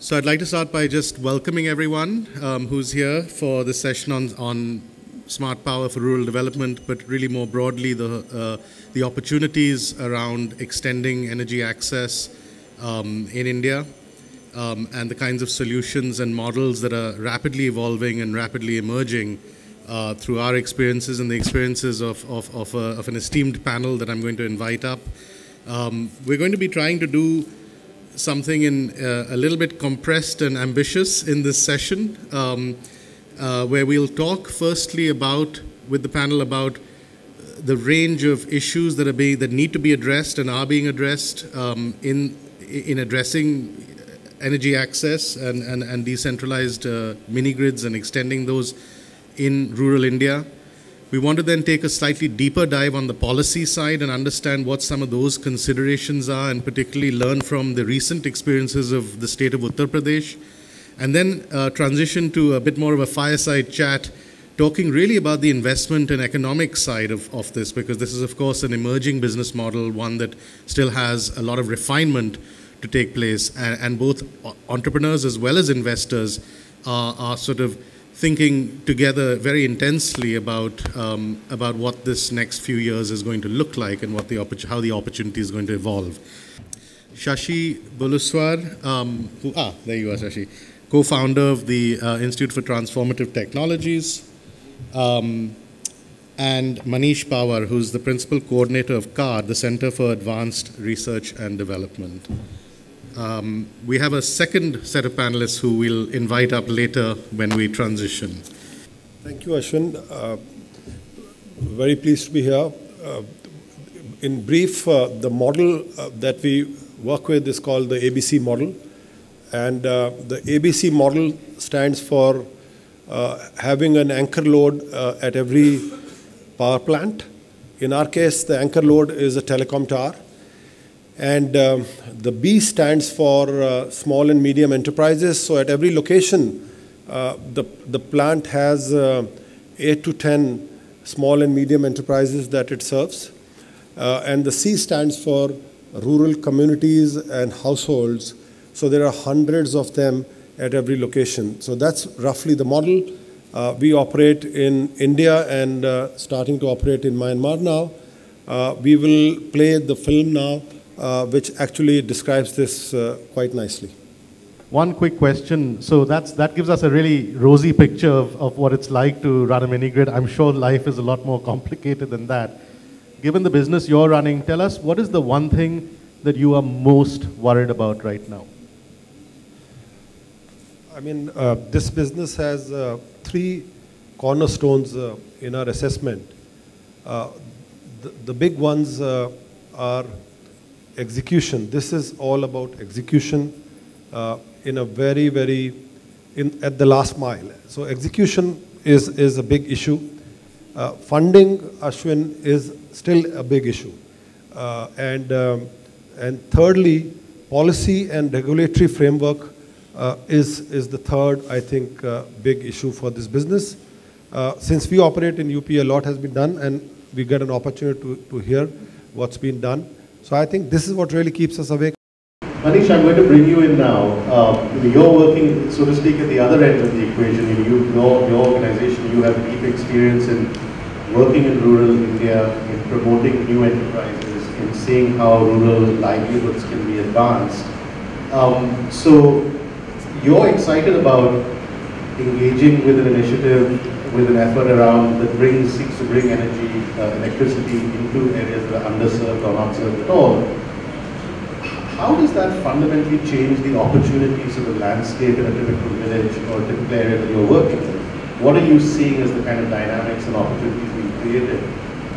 So I'd like to start by just welcoming everyone um, who's here for this session on, on smart power for rural development, but really more broadly the, uh, the opportunities around extending energy access um, in India um, and the kinds of solutions and models that are rapidly evolving and rapidly emerging uh, through our experiences and the experiences of, of, of, a, of, an esteemed panel that I'm going to invite up. Um, we're going to be trying to do something in uh, a little bit compressed and ambitious in this session, um, uh, where we'll talk firstly about, with the panel, about the range of issues that are being that need to be addressed and are being addressed um, in in addressing energy access and, and, and decentralized uh, mini grids and extending those in rural India. We want to then take a slightly deeper dive on the policy side and understand what some of those considerations are, and particularly learn from the recent experiences of the state of Uttar Pradesh. And then uh, transition to a bit more of a fireside chat, talking really about the investment and economic side of, of this, because this is, of course, an emerging business model, one that still has a lot of refinement to take place. And, and both entrepreneurs as well as investors are, are sort of thinking together very intensely about um, about what this next few years is going to look like and what the how the opportunity is going to evolve. Shashi Buluswar, um, who, ah, there you are, Shashi, co-founder of the uh, Institute for Transformative Technologies, um, and Manish Pawar, who's the principal coordinator of CAR, the Center for Advanced Research and Development. Um, we have a second set of panelists who we'll invite up later when we transition. Thank you, Ashwin. Uh, very pleased to be here. Uh, in brief, uh, the model uh, that we work with is called the ABC model. And uh, the ABC model stands for uh, having an anchor load at every power plant. In our case, the anchor load is a telecom tower and um, the B stands for uh, small and medium enterprises. So at every location, uh, the, the plant has uh, 8 to 10 small and medium enterprises that it serves. Uh, and the C stands for rural communities and households. So there are hundreds of them at every location. So that's roughly the model. Uh, we operate in India and uh, starting to operate in Myanmar now. we will play the film now uh, which actually describes this uh, quite nicely. One quick question. So that's, that gives us a really rosy picture of, of what it's like to run a mini grid. I'm sure life is a lot more complicated than that. Given the business you're running, tell us what is the one thing that you are most worried about right now? I mean, uh, this business has uh, three cornerstones uh, in our assessment. Uh, the, the, big ones are execution. This is all about execution uh, in a very, very, in, at the last mile. So execution is, is a big issue. Uh, funding, Ashwin, is still a big issue. Uh, and, um, and thirdly, policy and regulatory framework uh, is, is the third, I think, uh, big issue for this business. Uh, since we operate in UP, a lot has been done, and we get an opportunity to, to hear what's been done. So I think this is what really keeps us awake. Manish, I'm going to bring you in now. Um, you're working, so to speak, at the other end of the equation. You, your, your organization, you have deep experience in working in rural India, in promoting new enterprises, in seeing how rural livelihoods can be advanced. Um, so you're excited about engaging with an initiative with an effort around that brings, seeks to bring energy, uh, electricity into areas that are underserved or not served at all. How does that fundamentally change the opportunities of the landscape in a typical village or typical area that you're working in? What are you seeing as the kind of dynamics and opportunities being created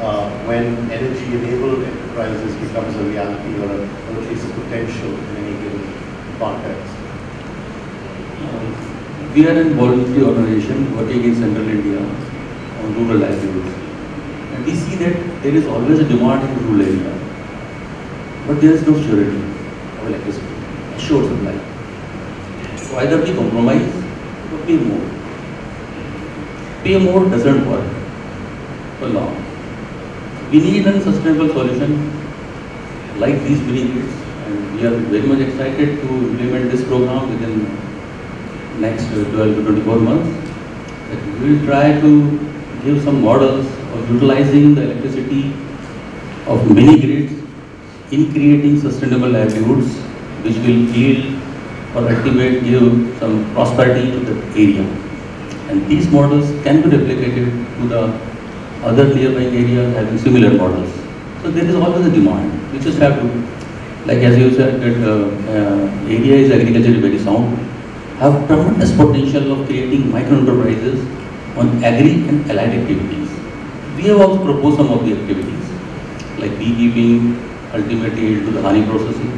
uh, when energy-enabled enterprises becomes a reality or, a, or at least a potential in any given context? Um, we are a voluntary organization working in central India on rural livelihoods. And we see that there is always a demand in rural area. But there is no surety of electricity, assured supply. So either we compromise or pay more. Pay more doesn't work for long. We need a sustainable solution like these mini grids and we are very much excited to implement this program within next uh, 12 to 24 months. We will try to give some models of utilizing the electricity of mini grids in creating sustainable livelihoods which will yield or ultimately give some prosperity to the area. And these models can be replicated to the other nearby areas having similar models. So there is always a demand. We just have to, like as you said, that uh, uh, area is agriculturally very sound, have tremendous potential of creating micro enterprises on agri and allied activities. We have also proposed some of the activities, like beekeeping, ultimately to the honey processing,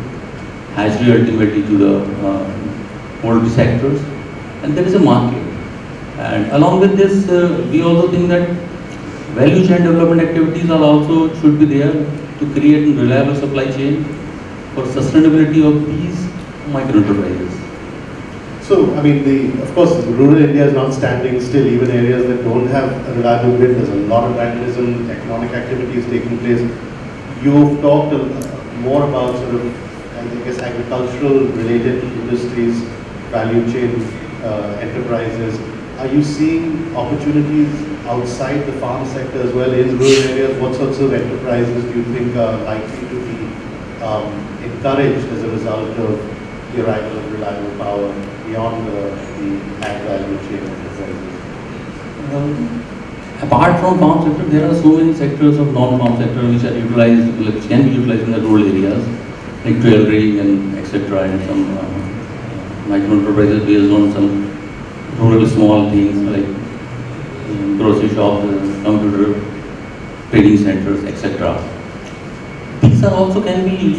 hatchery ultimately to the uh, sectors, and there is a market. And along with this, uh, we also think that value chain development activities are also should be there to create a reliable supply chain for sustainability of these micro enterprises. So, I mean, the, of course, rural India is not standing still, even areas that don't have a reliable grid, there's a lot of dynamism, economic activities taking place. You've talked more about sort of, I guess, agricultural related industries, value chain uh, enterprises. Are you seeing opportunities outside the farm sector as well in rural areas? What sorts of enterprises do you think are likely to be um, encouraged as a result of the arrival of reliable power beyond the, the value chain? Um, apart from farm sector, there are so many sectors of non-farm sector which are utilized, which can be utilized in the rural areas, like tailoring and etc. and some uh, micro enterprises based on some rural small things like um, grocery shops, computer training centers, etc. These are also can be,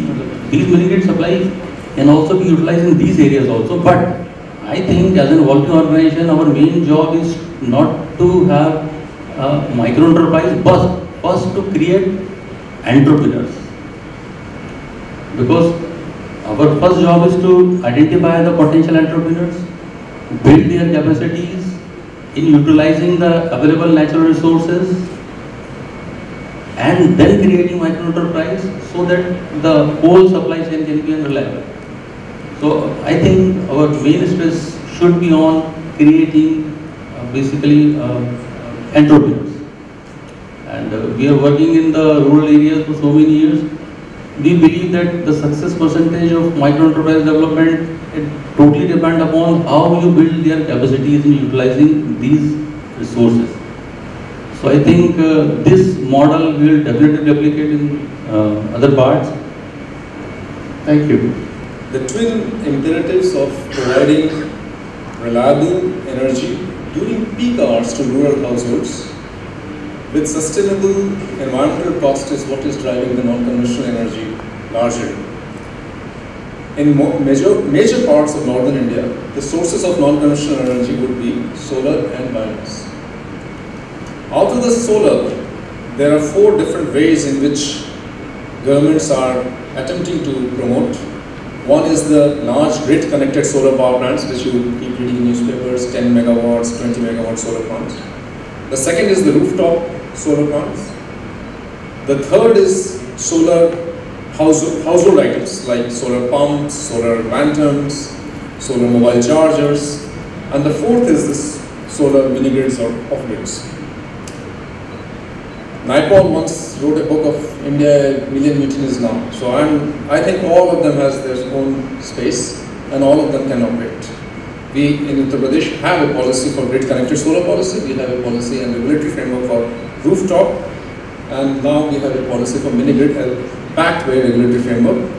these mini grid supply can also be utilized in these areas also, but I think as an evolving organization, our main job is not to have a micro enterprise, but first to create entrepreneurs. Because our first job is to identify the potential entrepreneurs, build their capacities in utilizing the available natural resources and then creating micro enterprise so that the whole supply chain can be reliable. So I think our main stress should be on creating uh, basically uh, entrepreneurs. And uh, we are working in the rural areas for so many years. We believe that the success percentage of micro enterprise development it totally depend upon how you build their capacities in utilizing these resources. So I think uh, this model will definitely replicate in uh, other parts. Thank you. The twin imperatives of providing reliable energy during peak hours to rural households with sustainable environmental cost is what is driving the non-conventional energy largely. In major, major parts of northern India, the sources of non-conventional energy would be solar and biomass. Out of the solar, there are four different ways in which governments are attempting to promote. One is the large grid connected solar power plants, which you keep reading in newspapers, 10 megawatts, 20 megawatt solar plants. The second is the rooftop solar plants. The third is solar household items like solar pumps, solar lanterns, solar mobile chargers, and the fourth is this solar mini grids or off grids. Naipaul once wrote a book of India million mutinies now. So I'm, I think all of them has their own space and all of them can operate. We in Uttar Pradesh have a policy for grid connected solar policy. We have a policy and regulatory framework for rooftop and now we have a policy for mini grid backed by a regulatory framework.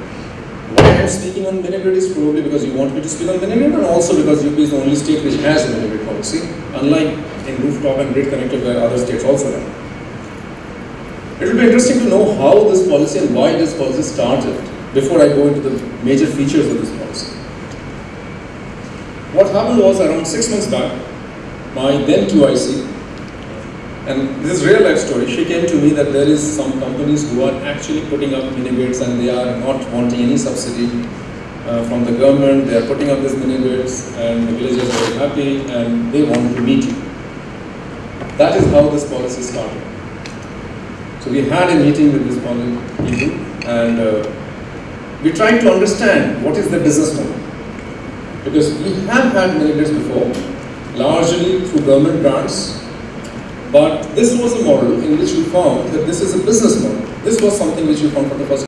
Why I am speaking on mini grid is probably because you want me to speak on mini grid and also because UP is the only state which has a mini grid policy, unlike in rooftop and grid connected where other states also have. It will be interesting to know how this policy and why this policy started before I go into the major features of this policy. What happened was around six months back, my then QIC, and this is real life story, she came to me that there is some companies who are actually putting up mini grids and they are not wanting any subsidy uh, from the government, they are putting up these mini grids and the villagers are very happy and they want to meet you. That is how this policy started. So we had a meeting with this people and uh, we tried to understand what is the business model. Because we have had many before, largely through government grants, but this was a model in which we found that this is a business model. This was something which we found for the first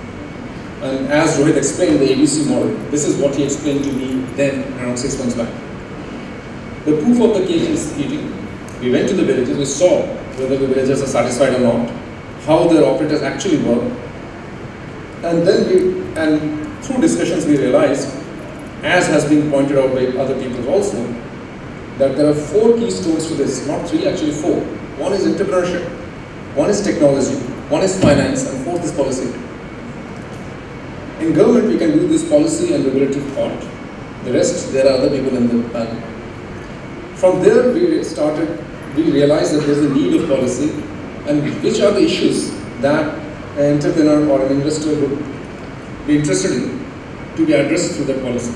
time. and as Rohit explained the ABC model, this is what he explained to me then around six months back. The proof of the cake is eating. We went to the villages, we saw whether the villagers are satisfied or not, how their operators actually work. And then we, and through discussions we realized, as has been pointed out by other people also, that there are four keystones to this, not three, actually four. One is entrepreneurship, one is technology, one is finance, and fourth is policy. In government, we can do this policy and regulatory part. The rest, there are other people in the panel. From there, we started, we realized that there's a need of policy and which are the issues that an entrepreneur or an investor would be interested in to be addressed through that policy.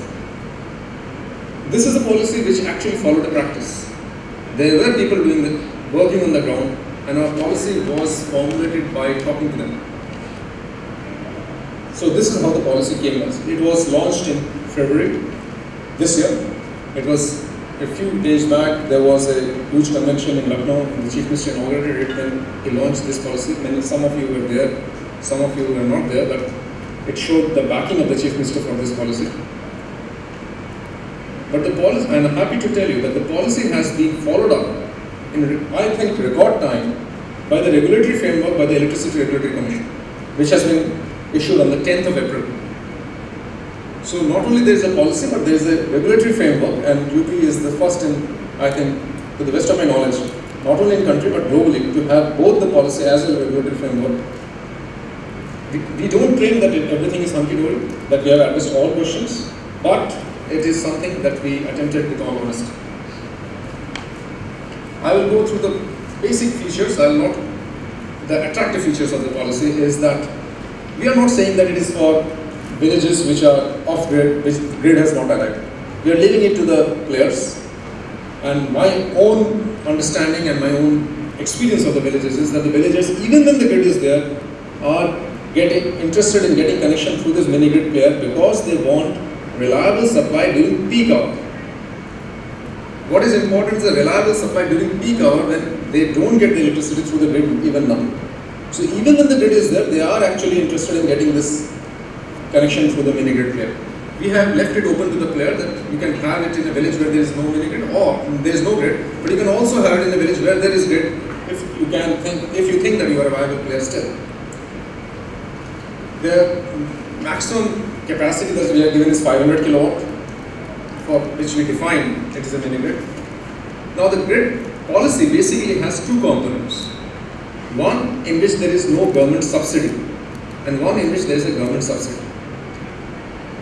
This is a policy which actually followed a practice. There were people doing the, working on the ground and our policy was formulated by talking to them. So this is how the policy came out. It was launched in February this year. It was a few days back, there was a huge convention in Lucknow, and the Chief Minister inaugurated it when he launched this policy. Many, some of you were there, some of you were not there, but it showed the backing of the Chief Minister for this policy. But the policy, and I'm happy to tell you that the policy has been followed up in, I think, record time by the regulatory framework by the Electricity Regulatory Commission, which has been issued on the 10th of April. So not only there is a policy, but there is a regulatory framework, and UP is the first in, I think, to the best of my knowledge, not only in country but globally, to have both the policy as well as regulatory framework. We, we don't claim that it, everything is hunky-dory, that we have addressed all questions, but it is something that we attempted with all honesty. I will go through the basic features, I will not, the attractive features of the policy is that we are not saying that it is for villages which are off grid, which grid has not arrived. We are leaving it to the players. And my own understanding and my own experience of the villages is that the villages, even when the grid is there, are getting interested in getting connection through this mini grid player because they want reliable supply during peak hour. What is important is the reliable supply during peak hour when they don't get the electricity through the grid even now. So even when the grid is there, they are actually interested in getting this connection through the mini grid player. We have left it open to the player that you can have it in a village where there is no mini grid or there is no grid, but you can also have it in a village where there is grid if you can think, if you think that you are a viable player still. The maximum capacity that we are given is 500 kilowatt, for which we define it is a mini grid. Now the grid policy basically has two components. One in which there is no government subsidy and one in which there is a government subsidy.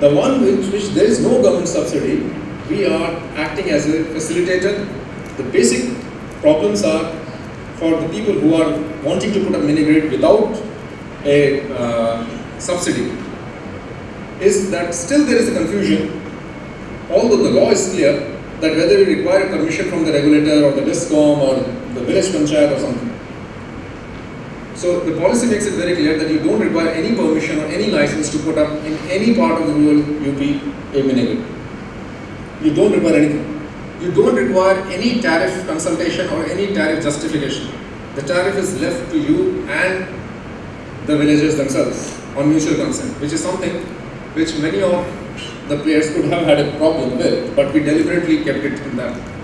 The one in which there is no government subsidy, we are acting as a facilitator. The basic problems are for the people who are wanting to put a mini grid without a uh, subsidy is that still there is a confusion, although the law is clear that whether you require permission from the regulator or the DISCOM or the village panchayat or something. So the policy makes it very clear that you don't require any permission or any license to put up in any part of the rural UP grid. You don't require anything. You don't require any tariff consultation or any tariff justification. The tariff is left to you and the villagers themselves on mutual consent, which is something which many of the players could have had a problem with, but we deliberately kept it in that.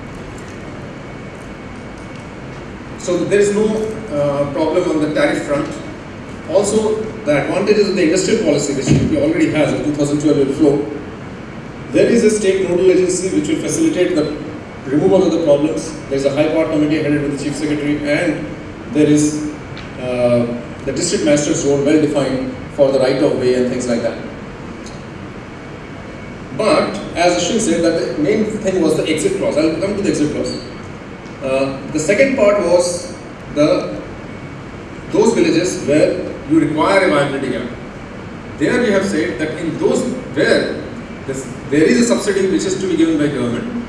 So there is no uh, problem on the tariff front. Also, the advantages of the industrial policy, which UP already has, in 2012 will flow, there is a state nodal agency which will facilitate the removal of the problems. There is a high power committee headed by the chief secretary, and there is uh, the district master's role well defined for the right of way and things like that. But as Ashwin said, that the main thing was the exit clause. I'll come to the exit clause. Uh, the second part was the those villages where you require a viability gap. There we have said that in those where this, there is a subsidy which is to be given by government,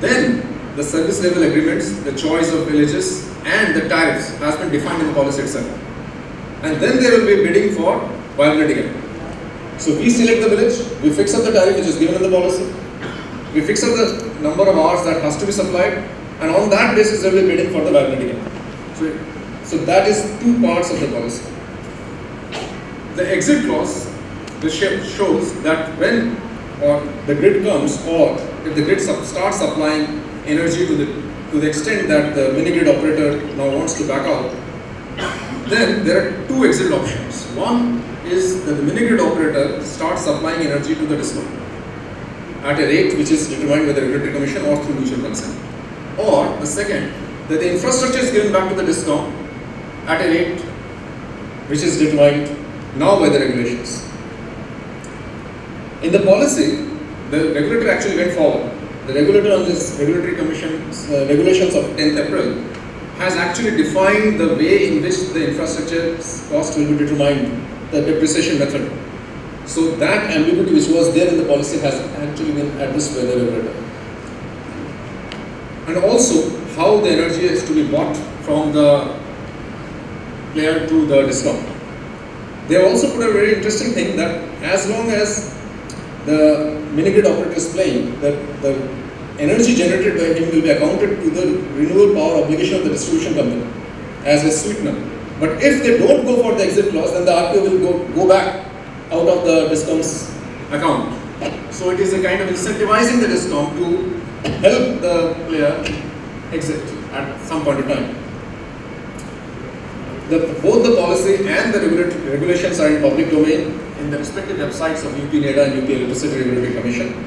then the service level agreements, the choice of villages and the tariffs has been defined in the policy itself. And then there will be bidding for viability gap. So we select the village, we fix up the tariff which is given in the policy, we fix up the number of hours that has to be supplied, and on that basis they will be bidding for the viability gap. So, so that is two parts of the policy. The exit clause this shows that when or the grid comes or if the grid starts supplying energy to the to the extent that the mini grid operator now wants to back out, then there are two exit options. One is that the mini grid operator starts supplying energy to the DISCOM at a rate which is determined by the regulatory commission or through mutual consent. Or the second, that the infrastructure is given back to the DISCOM at a rate which is determined now by the regulations. In the policy, the regulator actually went forward. The regulator on this regulatory commission's uh, regulations of 10th April has actually defined the way in which the infrastructure cost will be determined, the depreciation method. So that ambiguity which was there in the policy has actually been addressed by the regulator. And also how the energy is to be bought from the player to the DISCOM. They also put a very interesting thing that as long as the mini grid operator is playing, that the energy generated by him will be accounted to the renewable power obligation of the distribution company as a sweetener. But if they don't go for the exit clause, then the RPO will go, go back out of the DISCOM's account. So it is a kind of incentivizing the DISCOM to help the player exit at some point of time. The, both the policy and the regulations are in public domain in the respective websites of UP NEDA and UP Electricity Regulatory Commission.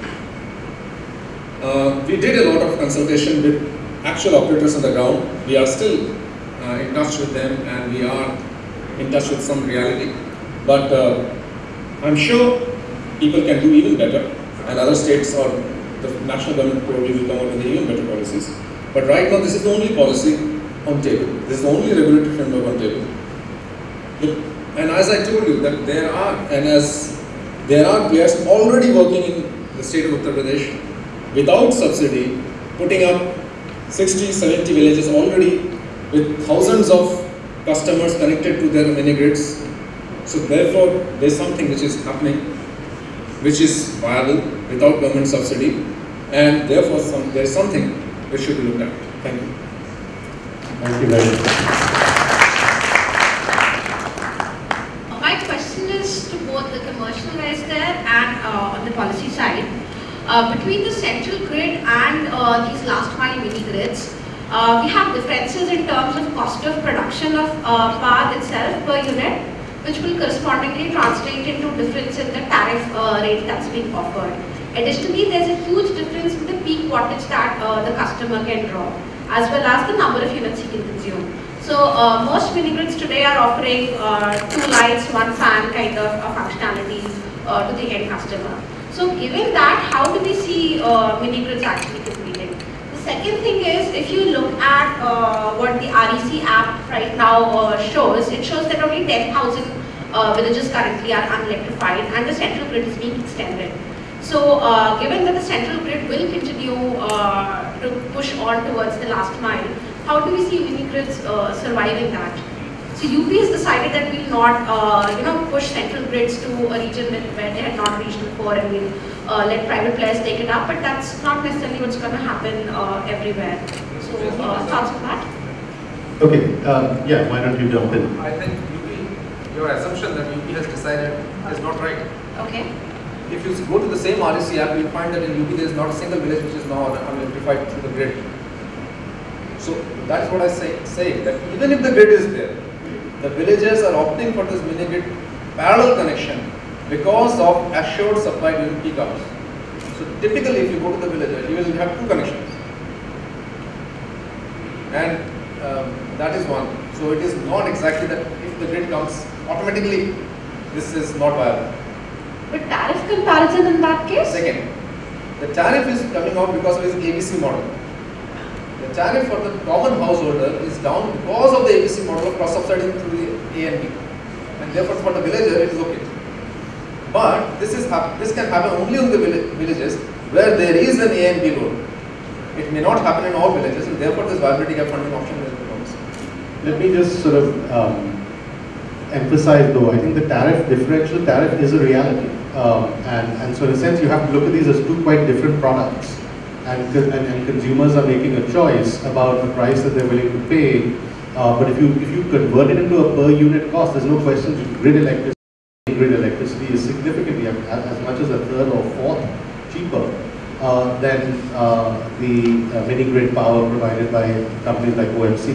Uh, we did a lot of consultation with actual operators on the ground. We are still uh, in touch with them and we are in touch with some reality. But uh, I'm sure people can do even better and other states or the national government probably will come out with even better policies. But right now this is the only policy on table. This is the only regulatory framework on table. And as I told you that there are, and as there are players already working in the state of Uttar Pradesh without subsidy, putting up 60, 70 villages already with thousands of customers connected to their mini grids. So therefore, there's something which is happening, which is viable without government subsidy, and therefore some, there's something which should be looked at. Thank you. Thank you very much. My question is to both the commercial guys there and uh, on the policy side. Uh, between the central grid and uh, these last mile mini grids, uh, we have differences in terms of cost of production of uh, power itself per unit, which will correspondingly translate into difference in the tariff uh, rate that's being offered. Additionally, there's a huge difference in the peak wattage that uh, the customer can draw, as well as the number of units he can consume. So most mini grids today are offering two lights, one fan kind of functionality to the end customer. So given that, how do we see uh, mini grids actually second thing is, if you look at uh, what the REC app right now uh, shows, it shows that only 10,000 uh, villages currently are unelectrified and the central grid is being extended. So uh, given that the central grid will continue uh, to push on towards the last mile, how do we see mini grids surviving that? So UP has decided that we will not, uh, you know, push central grids to a region where they had not reached before and we'll uh, let private players take it up, but that's not necessarily what's going to happen uh, everywhere. So uh, thoughts on that? Okay, uh, yeah, why don't you jump in? I think UP, your assumption that UP has decided is not right. Okay. If you go to the same REC app, you'll find that in UP there is not a single village which is now unelectrified through the grid. So that's what I say, say that even if the grid is there, the villagers are opting for this mini grid parallel connection because of assured supply during peak hours. So typically if you go to the villager, you will have two connections. And um, that is one. So it is not exactly that if the grid comes, automatically this is not viable. But tariff comparison in that case? Second, the tariff is coming out because of this ABC model. The tariff for the common householder is down because of the ABC model of cross-subsidizing through the A and B. And therefore for the villager it is okay. But this is this can happen only in the villages where there is an A and B. It may not happen in all villages and therefore this viability gap funding option is Let me just sort of um, emphasize though, I think the tariff, differential tariff is a reality. Um, and, and so in a sense, you have to look at these as two quite different products. And, and, and consumers are making a choice about the price that they're willing to pay. Uh, but if you, if you convert it into a per unit cost, there's no question grid electricity, grid electricity is significantly, as, much as a third or fourth cheaper uh, than uh, the uh, mini grid power provided by companies like OMC.